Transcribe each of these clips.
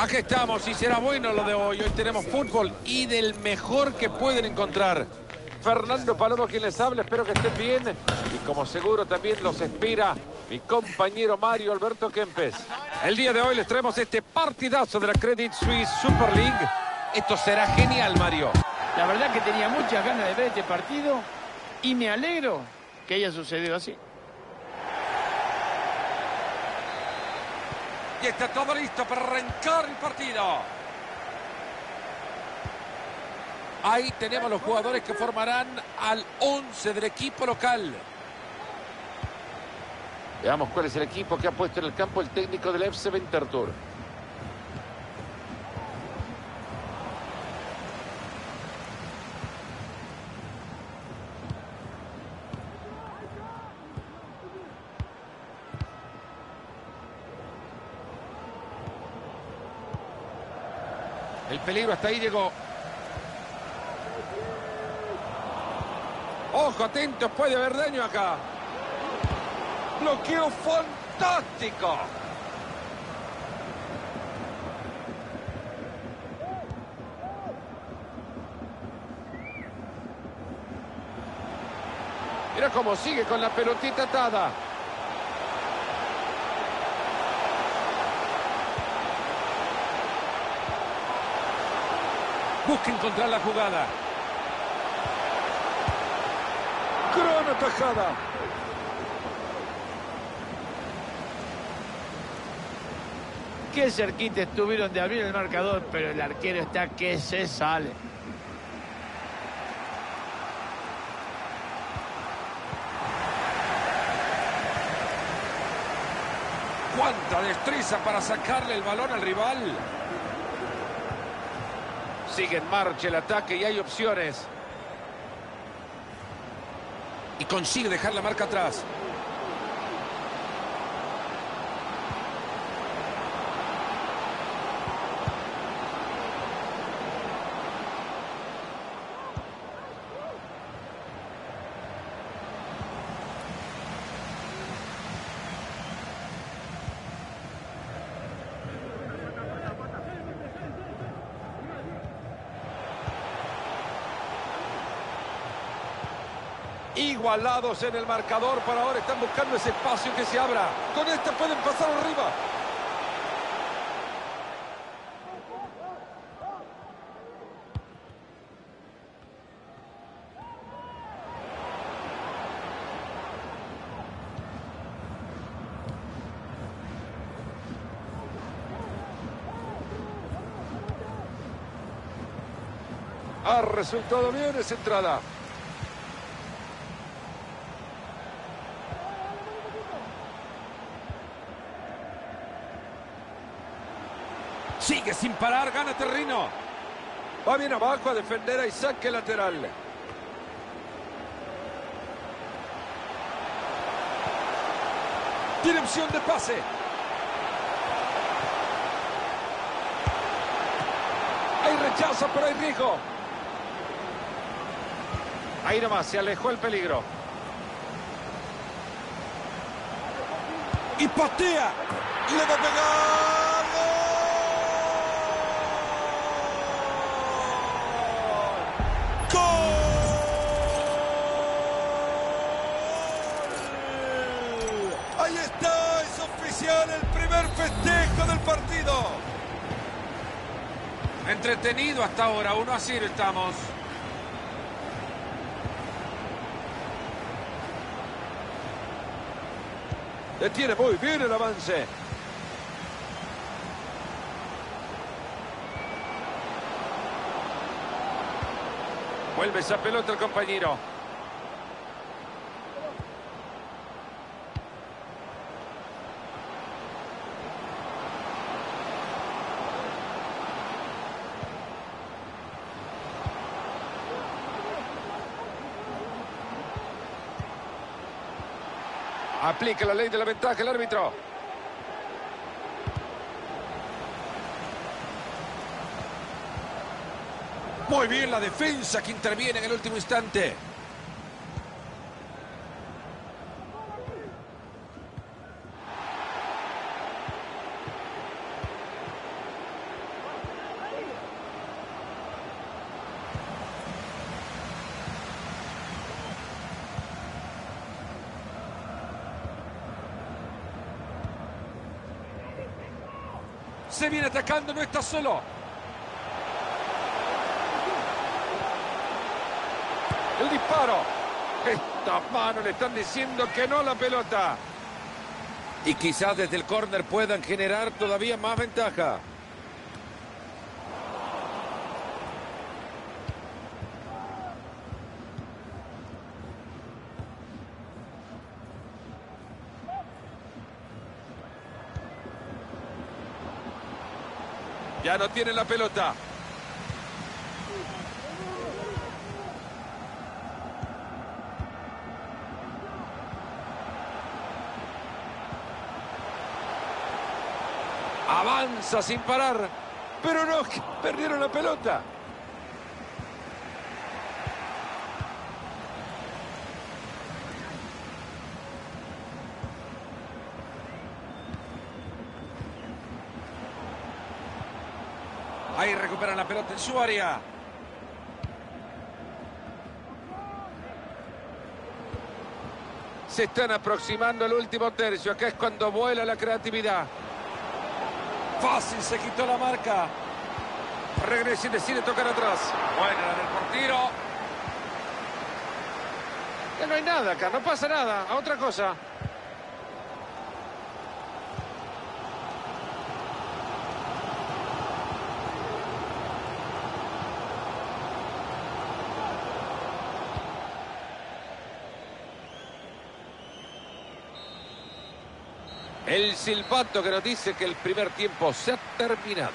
Aquí estamos y será bueno lo de hoy. Hoy tenemos fútbol y del mejor que pueden encontrar. Fernando Palomo quien les habla, espero que estén bien. Y como seguro también los espera mi compañero Mario Alberto Kempes. El día de hoy les traemos este partidazo de la Credit Suisse Super League. Esto será genial, Mario. La verdad que tenía muchas ganas de ver este partido y me alegro que haya sucedido así. Y está todo listo para arrancar el partido. Ahí tenemos los jugadores que formarán al 11 del equipo local. Veamos cuál es el equipo que ha puesto en el campo el técnico del FC Winterthur. Peligro hasta ahí llegó. Ojo, atento, puede haber daño acá. Bloqueo fantástico. Mira cómo sigue con la pelotita atada. Busca encontrar la jugada. Gran atajada. Qué cerquita estuvieron de abrir el marcador, pero el arquero está que se sale. Cuánta destreza para sacarle el balón al rival. Sigue en marcha el ataque y hay opciones. Y consigue dejar la marca atrás. Igualados en el marcador, para ahora están buscando ese espacio que se abra. Con este pueden pasar arriba. Ha resultado bien esa entrada. Sigue sin parar, gana terreno. Va bien abajo a defender a Isaac lateral. Tiene opción de pase. Hay rechazo, pero hay riesgo. Ahí nomás, se alejó el peligro. Y patea. Le va a pegar. Partido. Entretenido hasta ahora, 1 a 0 estamos. Detiene muy bien el avance. Vuelve esa pelota el compañero. Aplica la ley de la ventaja el árbitro. Muy bien la defensa que interviene en el último instante. Viene atacando, no está solo. El disparo. Estas manos le están diciendo que no la pelota. Y quizás desde el córner puedan generar todavía más ventaja. Ya no tiene la pelota. Avanza sin parar. Pero no, perdieron la pelota. Ahí recuperan la pelota en su área. Se están aproximando al último tercio. Acá es cuando vuela la creatividad. Fácil, se quitó la marca. Regresa y decide tocar atrás. Buena la del portero. Ya no hay nada acá, no pasa nada. A otra cosa. El silbato que nos dice que el primer tiempo se ha terminado.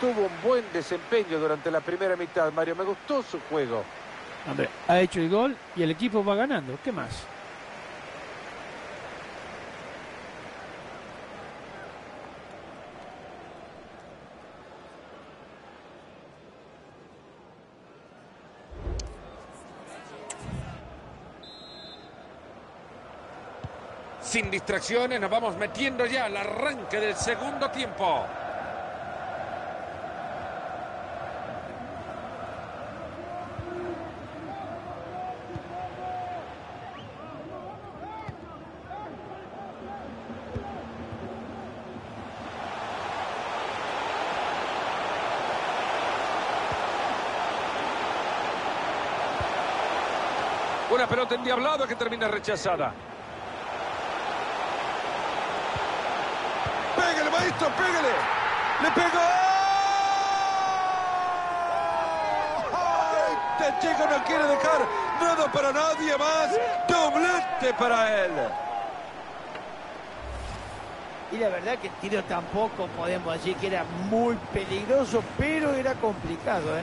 Tuvo un buen desempeño durante la primera mitad, Mario. Me gustó su juego. Hombre, ha hecho el gol y el equipo va ganando. ¿Qué más? Sin distracciones nos vamos metiendo ya al arranque del segundo tiempo. Una pelota endiablada que termina rechazada. Pégale, maestro, pégale. Le pegó. Este chico no quiere dejar nada para nadie más. Doblete para él. Y la verdad que el tiro tampoco podemos decir que era muy peligroso, pero era complicado. ¿eh?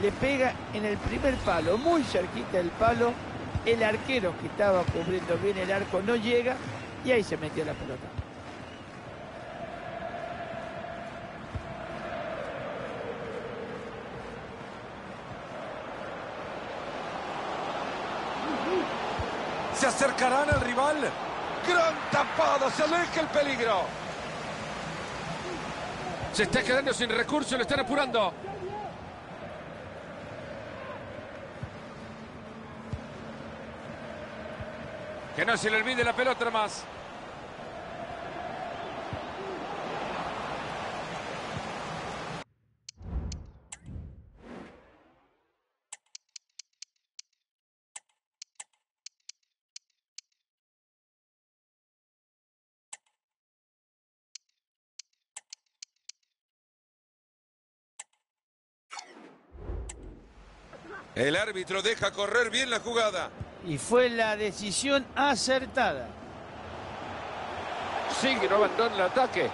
Le pega en el primer palo, muy cerquita del palo. El arquero que estaba cubriendo bien el arco no llega y ahí se metió la pelota. Acercarán al rival. Gran tapado, se aleja el peligro. Se está quedando sin recursos, lo están apurando. Que no se le olvide la pelota más. El árbitro deja correr bien la jugada. Y fue la decisión acertada. Sigue, no abandona el ataque.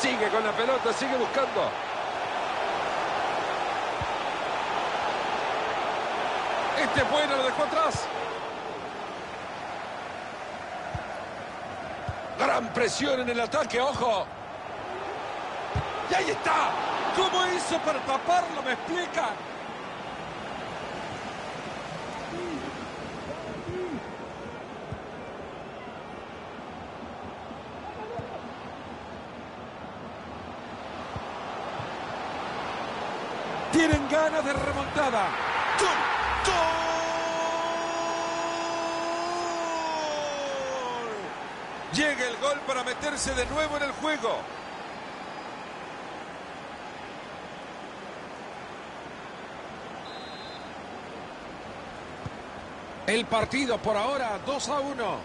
Sigue con la pelota, sigue buscando. Este es bueno, lo dejó atrás. Presión en el ataque, ojo. Y ahí está. ¿Cómo hizo para taparlo? ¿Me explican? Tienen ganas de remontada. ¡Tum! Llega el gol para meterse de nuevo en el juego. El partido por ahora 2 a 1.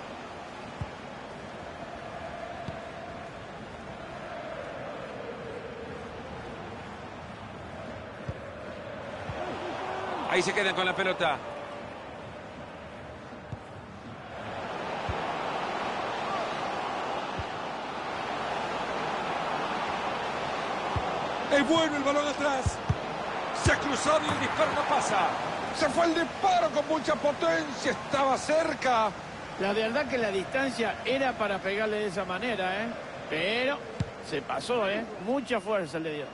Ahí se quedan con la pelota. Es bueno el balón atrás. Se ha cruzado y el disparo no pasa. Se fue el disparo con mucha potencia. Estaba cerca. La verdad que la distancia era para pegarle de esa manera, ¿eh? Pero se pasó, ¿eh? Mucha fuerza le dio.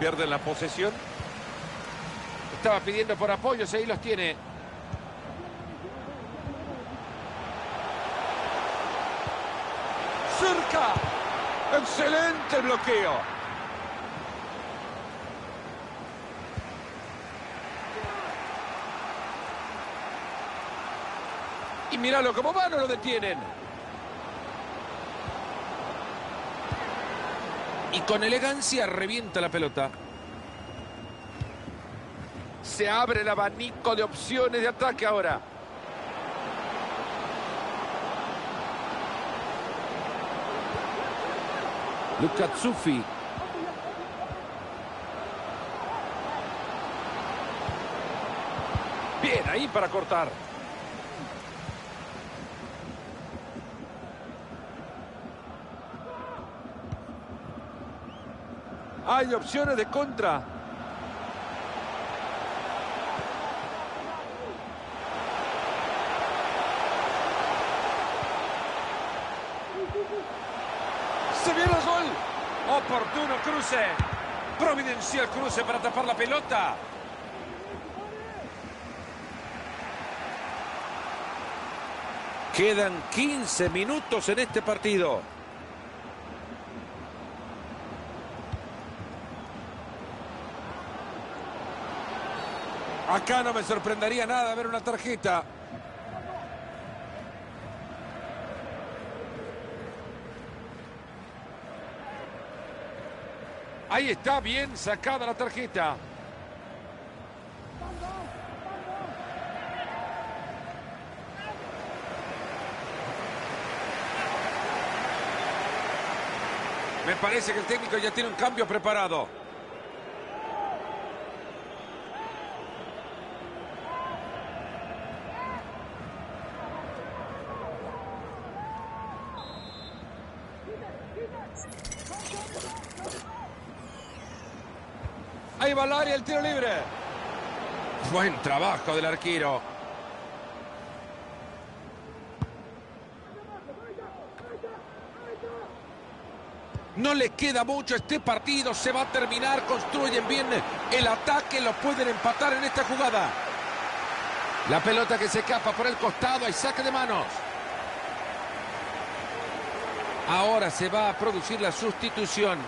Pierden la posesión. Estaba pidiendo por apoyos, ahí los tiene. Cerca. Excelente bloqueo. Y míralo como va, no lo detienen. Y con elegancia revienta la pelota. Se abre el abanico de opciones de ataque ahora. Lukatsufi. Bien, ahí para cortar. Hay opciones de contra. Se viene el gol. Oportuno Providencial cruce para tapar la pelota. Quedan 15 minutos en este partido. Acá no me sorprendería nada ver una tarjeta. Ahí está bien sacada la tarjeta. Me parece que el técnico ya tiene un cambio preparado. Ahí va el tiro libre. Buen trabajo del arquero. No le queda mucho este partido, se va a terminar, construyen bien el ataque, lo pueden empatar en esta jugada. La pelota que se escapa por el costado, hay saque de manos. Ahora se va a producir la sustitución.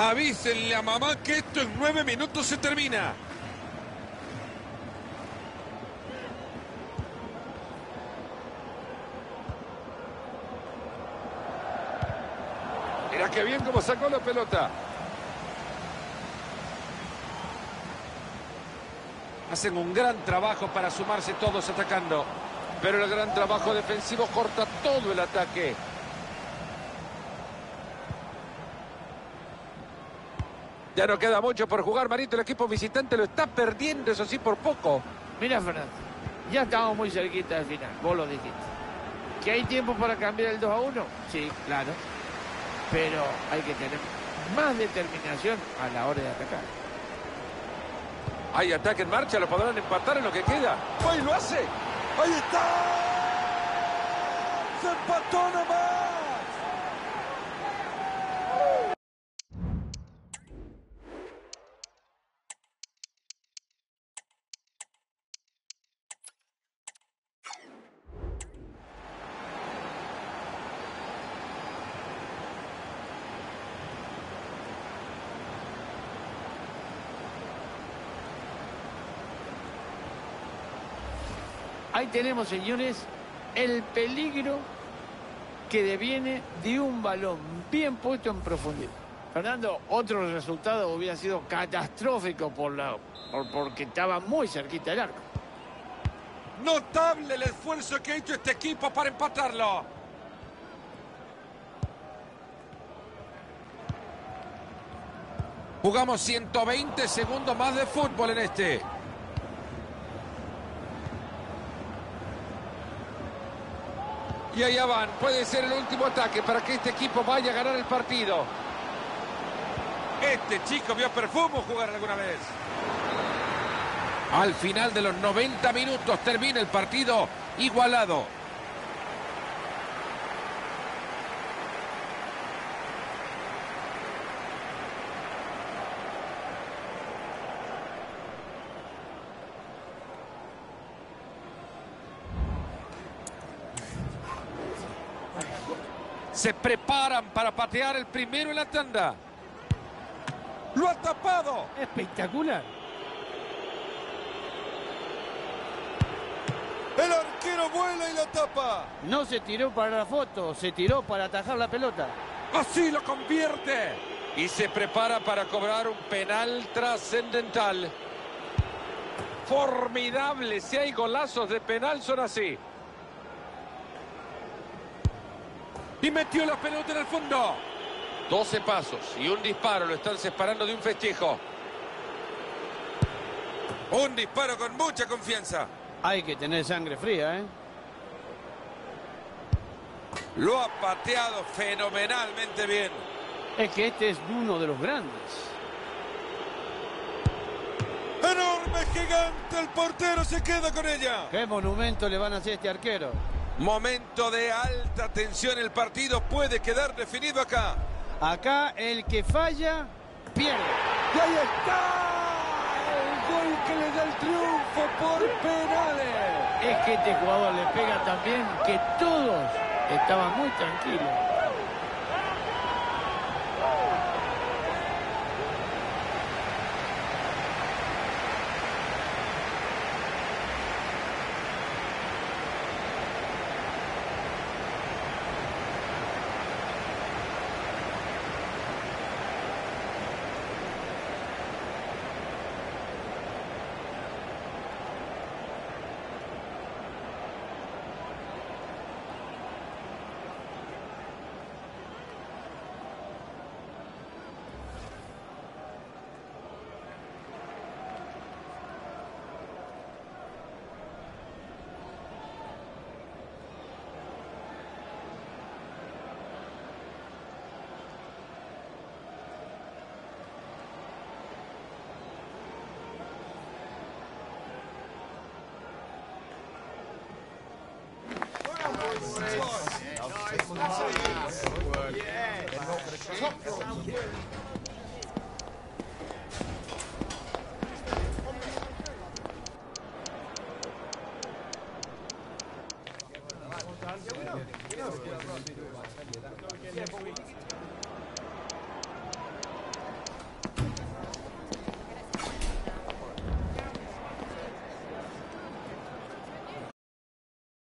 Avísenle a mamá que esto en nueve minutos se termina. Mira qué bien cómo sacó la pelota. Hacen un gran trabajo para sumarse todos atacando. Pero el gran trabajo defensivo corta todo el ataque. Ya no queda mucho por jugar, Marito. El equipo visitante lo está perdiendo, eso sí, por poco. Mira, Fernando, ya estamos muy cerquita del final. Vos lo dijiste. ¿Que hay tiempo para cambiar el 2 a 1? Sí, claro. Pero hay que tener más determinación a la hora de atacar. Hay ataque en marcha, lo podrán empatar en lo que queda. ¡Hoy lo hace! ¡Ahí está! ¡Se empató nomás! Ahí tenemos, señores, el peligro que deviene de un balón bien puesto en profundidad. Fernando, otro resultado hubiera sido catastrófico por la, por- porque estaba muy cerquita del arco. Notable el esfuerzo que ha hecho este equipo para empatarlo. Jugamos 120 segundos más de fútbol en este. Y allá van. Puede ser el último ataque para que este equipo vaya a ganar el partido. Este chico vio a Perfumo jugar alguna vez. Al final de los 90 minutos termina el partido igualado. Se preparan para patear el primero en la tanda. ¡Lo ha tapado! Espectacular. El arquero vuela y la tapa. No se tiró para la foto, se tiró para atajar la pelota. Así lo convierte. Y se prepara para cobrar un penal trascendental. Formidable. Si hay golazos de penal son así. Y metió la pelota en el fondo. 12 pasos y un disparo lo están separando de un festejo. Un disparo con mucha confianza. Hay que tener sangre fría, ¿eh? Lo ha pateado fenomenalmente bien. Es que este es uno de los grandes. Enorme, gigante, el portero se queda con ella. ¿Qué monumento le van a hacer a este arquero? Momento de alta tensión, el partido puede quedar definido acá. Acá el que falla, pierde. Y ahí está el gol que le da el triunfo por penales. Es que este jugador le pega también que todos estaban muy tranquilos.